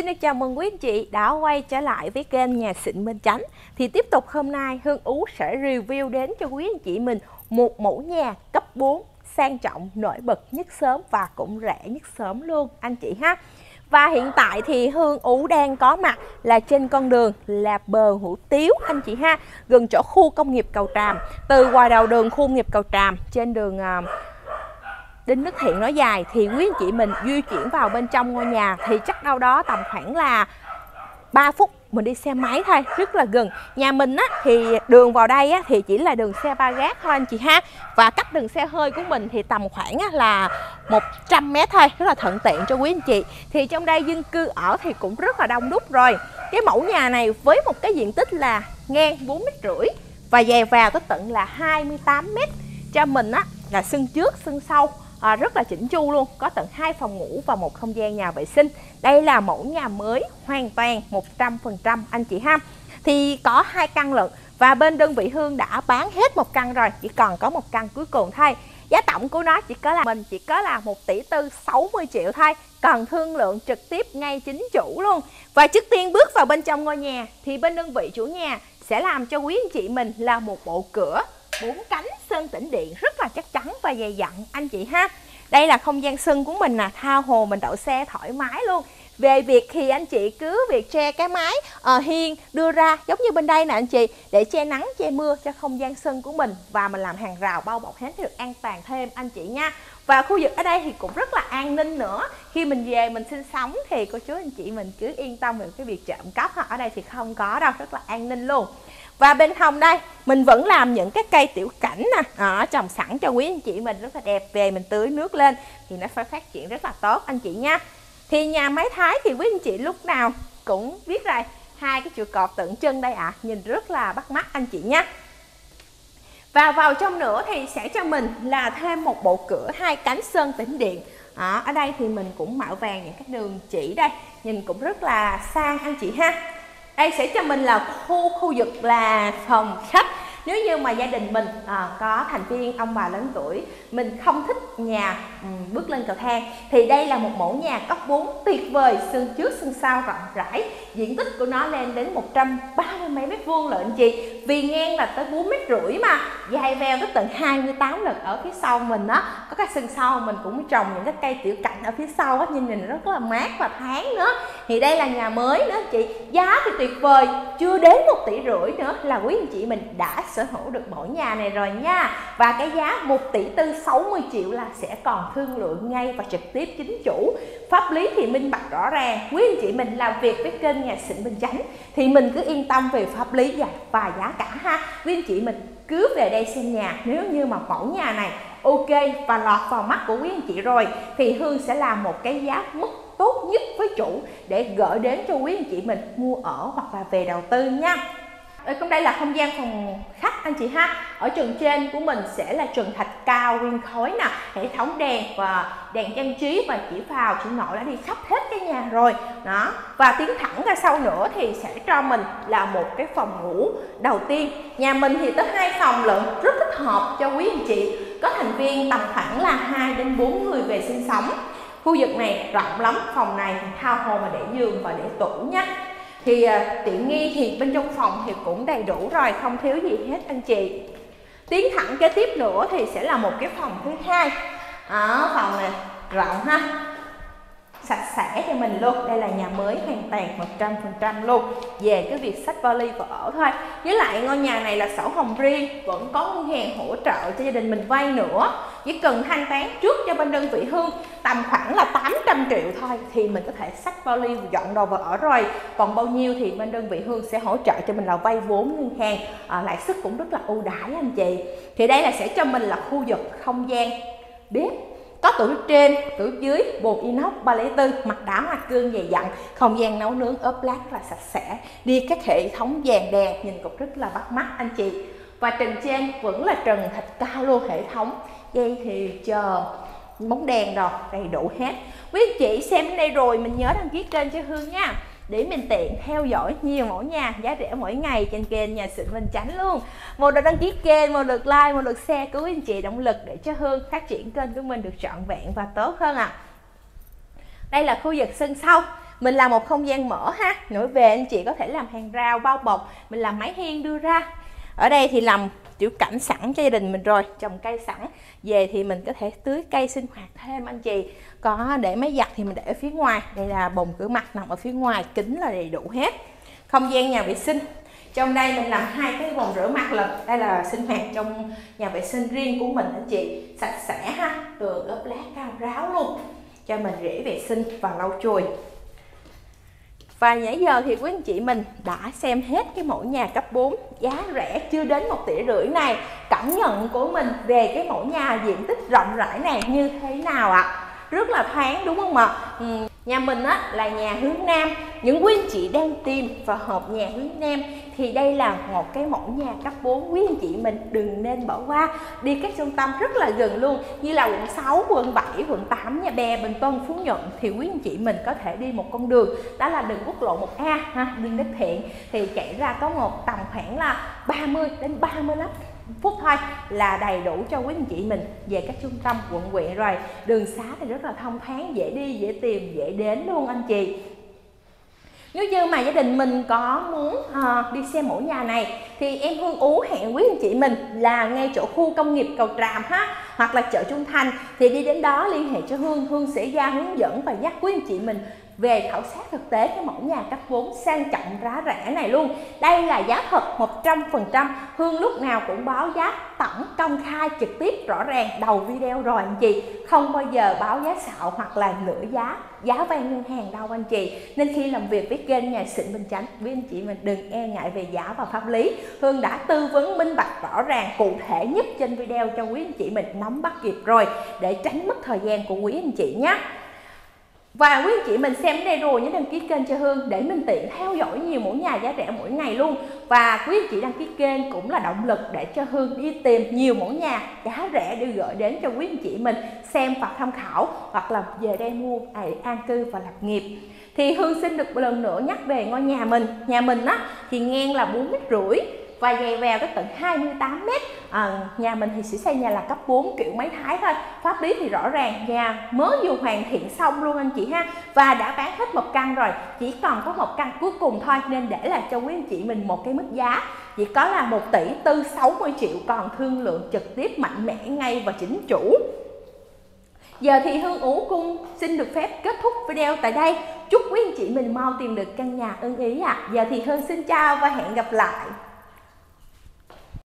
Xin được chào mừng quý anh chị đã quay trở lại với kênh Nhà Xịn Minh Chánh. Thì tiếp tục hôm nay Hương Ú sẽ review đến cho quý anh chị mình một mẫu nhà cấp 4 sang trọng, nổi bật nhất sớm và cũng rẻ nhất sớm luôn anh chị ha. Và hiện tại thì Hương Ú đang có mặt là trên con đường là bờ Hủ Tiếu anh chị ha Gần chỗ khu công nghiệp Cầu Tràm. Từ ngoài đầu đường khu công nghiệp Cầu Tràm trên đường uh, Đinh Đức Thiện nói dài thì quý anh chị mình di chuyển vào bên trong ngôi nhà thì chắc đâu đó tầm khoảng là 3 phút mình đi xe máy thôi rất là gần. Nhà mình á thì đường vào đây á thì chỉ là đường xe ba gác thôi anh chị ha. Và cách đường xe hơi của mình thì tầm khoảng á, là 100 mét thôi rất là thuận tiện cho quý anh chị. Thì trong đây dân cư ở thì cũng rất là đông đúc rồi. Cái mẫu nhà này với một cái diện tích là ngang 4 mét rưỡi và dài vào tới tận là 28 mét. Cho mình á là sân trước sân sau à, rất là chỉnh chu luôn có tận hai phòng ngủ và một không gian nhà vệ sinh. Đây là mẫu nhà mới hoàn toàn 100% anh chị ha. Thì có hai căn lận và bên đơn vị Hương đã bán hết một căn rồi chỉ còn có một căn cuối cùng thôi. Giá tổng của nó chỉ có là mình chỉ có là 1 tỷ tư 60 triệu thôi cần thương lượng trực tiếp ngay chính chủ luôn. Và trước tiên bước vào bên trong ngôi nhà thì bên đơn vị chủ nhà sẽ làm cho quý anh chị mình là một bộ cửa bốn cánh sơn tĩnh điện rất là chắc chắn và dày dặn anh chị ha. Đây là không gian sân của mình nè thao hồ mình đậu xe thoải mái luôn. Về việc thì anh chị cứ việc che cái mái uh, ờ, hiên đưa ra giống như bên đây nè anh chị để che nắng che mưa cho không gian sân của mình và mình làm hàng rào bao bọc hết được an toàn thêm anh chị nha. Và khu vực ở đây thì cũng rất là an ninh nữa. Khi mình về mình sinh sống thì cô chú anh chị mình cứ yên tâm về cái việc trộm cắp ở đây thì không có đâu rất là an ninh luôn và bên hông đây mình vẫn làm những cái cây tiểu cảnh nè. Ở trồng sẵn cho quý anh chị mình rất là đẹp. Về mình tưới nước lên thì nó phải phát triển rất là tốt anh chị nha. Thì nhà máy thái thì quý anh chị lúc nào cũng biết rồi. Hai cái trụ cột tượng trưng đây ạ. À, nhìn rất là bắt mắt anh chị nha. Và vào trong nữa thì sẽ cho mình là thêm một bộ cửa hai cánh sơn tĩnh điện. À, ở đây thì mình cũng mạo vàng những cái đường chỉ đây. Nhìn cũng rất là sang anh chị ha đây sẽ cho mình là khu khu vực là phòng khách nếu như mà gia đình mình à, có thành viên ông bà lớn tuổi mình không thích nhà um, bước lên cầu thang thì đây là một mẫu nhà cấp 4 tuyệt vời sân trước sân sau rộng rãi. Diện tích của nó lên đến 130 mấy mét vuông lận anh chị. Vì ngang là tới 4 mét rưỡi mà dài veo tới tận 28 lần ở phía sau mình đó có cái sân sau mình cũng trồng những cái cây tiểu cảnh ở phía sau á nhìn nhìn rất là mát và thoáng nữa. Thì đây là nhà mới nữa chị. Giá thì tuyệt vời chưa đến một tỷ rưỡi nữa là quý anh chị mình đã sở hữu được mẫu nhà này rồi nha. Và cái giá 1 tỷ tư 60 triệu là sẽ còn thương lượng ngay và trực tiếp chính chủ. Pháp lý thì minh bạch rõ ràng quý anh chị mình làm việc với kênh nhà xịn bình chánh thì mình cứ yên tâm về pháp lý và, và giá cả ha. Quý anh chị mình cứ về đây xem nhà nếu như mà mẫu nhà này ok và lọt vào mắt của quý anh chị rồi thì Hương sẽ làm một cái giá mức tốt nhất với chủ để gửi đến cho quý anh chị mình mua ở hoặc là về đầu tư nha ở trong đây là không gian phòng khách, anh chị ha. Ở trần trên của mình sẽ là trần thạch cao, nguyên khối nè, hệ thống đèn và đèn trang trí và chỉ vào chỉ nội đã đi khắp hết cái nhà rồi. Đó. Và tiến thẳng ra sau nữa thì sẽ cho mình là một cái phòng ngủ đầu tiên. Nhà mình thì tới hai phòng lận, rất thích hợp cho quý anh chị. Có thành viên tầm khoảng là 2 đến 4 người về sinh sống. Khu vực này rộng lắm, phòng này thì thao hồ mà để giường và để tủ nhé thì à, tiện nghi thì bên trong phòng thì cũng đầy đủ rồi không thiếu gì hết anh chị. Tiến thẳng kế tiếp nữa thì sẽ là một cái phòng thứ hai. Ở phòng này rộng ha. Sạch sẽ cho mình luôn. Đây là nhà mới hoàn toàn 100% luôn. Về cái việc sách vali và ở thôi. Với lại ngôi nhà này là sổ hồng riêng vẫn có ngân hàng hỗ trợ cho gia đình mình vay nữa. Chỉ cần thanh toán trước cho bên đơn vị hương tầm khoảng là 800 triệu thôi thì mình có thể sách vali dọn đồ và ở rồi. Còn bao nhiêu thì bên đơn vị hương sẽ hỗ trợ cho mình là vay vốn ngân hàng. À, lãi suất cũng rất là ưu đãi anh chị. Thì đây là sẽ cho mình là khu vực không gian. Bếp có tủ trên tủ dưới bồn inox 304 mặt đá hoa cương dày dặn. Không gian nấu nướng ốp lát là sạch sẽ. Đi các hệ thống vàng đèn nhìn cũng rất là bắt mắt anh chị. Và trần trên vẫn là trần thạch cao luôn hệ thống dây thì chờ bóng đèn rồi đầy đủ hết. Quý anh chị xem đây rồi, mình nhớ đăng ký kênh cho hương nha. Để mình tiện theo dõi nhiều mẫu nhà, giá rẻ mỗi ngày trên kênh nhà xịn Bình Chánh luôn. Một lượt đăng ký kênh, một lượt like, một lượt share của anh chị động lực để cho Hương phát triển kênh của mình được trọn vẹn và tốt hơn ạ. À. đây là khu vực sân sau. Mình làm một không gian mở ha. Nổi về anh chị có thể làm hàng rào, bao bọc, mình làm máy hiên đưa ra. Ở đây thì làm tiểu cảnh sẵn cho gia đình mình rồi, trồng cây sẵn. Về thì mình có thể tưới cây sinh hoạt thêm anh chị. Có để máy giặt thì mình để ở phía ngoài. Đây là bồn cửa mặt nằm ở phía ngoài, kính là đầy đủ hết. Không gian nhà vệ sinh. Trong đây mình làm hai cái bồn rửa mặt lần đây là sinh hoạt trong nhà vệ sinh riêng của mình anh chị. Sạch sẽ ha, tường ốp lát cao ráo luôn, cho mình rễ vệ sinh và lau chùi và nãy giờ thì quý anh chị mình đã xem hết cái mẫu nhà cấp 4 giá rẻ chưa đến một tỷ rưỡi này. Cảm nhận của mình về cái mẫu nhà diện tích rộng rãi này như thế nào ạ? À? rất là thoáng đúng không ạ? Ừ, nhà mình á là nhà hướng nam. Những quý anh chị đang tìm và hợp nhà hướng nam thì đây là một cái mẫu nhà cấp 4 quý anh chị mình đừng nên bỏ qua. Đi các trung tâm rất là gần luôn như là quận 6, quận 7, quận 8, Nhà Bè, Bình Tân, Phú Nhuận. Thì quý anh chị mình có thể đi một con đường đó là đường quốc lộ 1A ha, đường Đức Thiện. Thì chạy ra có một tầm khoảng là 30 đến 35 phút thôi là đầy đủ cho quý anh chị mình về các trung tâm quận huyện rồi. Đường xá thì rất là thông thoáng dễ đi dễ tìm dễ đến luôn anh chị nếu như mà gia đình mình có muốn uh, đi xem mẫu nhà này thì em Hương Ú hẹn quý anh chị mình là ngay chỗ khu công nghiệp Cầu Tràm ha hoặc là chợ Trung Thành. Thì đi đến đó liên hệ cho Hương Hương sẽ ra hướng dẫn và dắt quý anh chị mình về khảo sát thực tế cái mẫu nhà cấp 4 sang trọng giá rẻ này luôn. Đây là giá thật 100% Hương lúc nào cũng báo giá tổng công khai trực tiếp rõ ràng đầu video rồi anh chị. Không bao giờ báo giá xạo hoặc là nửa giá giá vay ngân hàng đâu anh chị. Nên khi làm việc với kênh nhà xịn Bình Chánh với anh chị mình đừng e ngại về giá và pháp lý. Hương đã tư vấn minh bạch rõ ràng cụ thể nhất trên video cho quý anh chị mình nắm bắt kịp rồi, để tránh mất thời gian của quý anh chị nhé và quý anh chị mình xem đây rồi nhớ đăng ký kênh cho Hương để mình tiện theo dõi nhiều mẫu nhà giá rẻ mỗi ngày luôn. Và quý anh chị đăng ký kênh cũng là động lực để cho Hương đi tìm nhiều mẫu nhà giá rẻ để gửi đến cho quý anh chị mình xem và tham khảo hoặc là về đây mua để an cư và lập nghiệp. Thì Hương xin được một lần nữa nhắc về ngôi nhà mình. Nhà mình á thì ngang là 4 mét rưỡi và dày vèo tới tận 28 mét à, nhà mình thì sẽ xây nhà là cấp 4 kiểu máy thái thôi pháp lý thì rõ ràng nhà mới vừa hoàn thiện xong luôn anh chị ha và đã bán hết một căn rồi chỉ còn có một căn cuối cùng thôi nên để lại cho quý anh chị mình một cái mức giá chỉ có là 1 tỷ tư 60 triệu còn thương lượng trực tiếp mạnh mẽ ngay và chính chủ Giờ thì Hương Ú Cung xin được phép kết thúc video tại đây. Chúc quý anh chị mình mau tìm được căn nhà ưng ý ạ. À. Giờ thì Hương xin chào và hẹn gặp lại.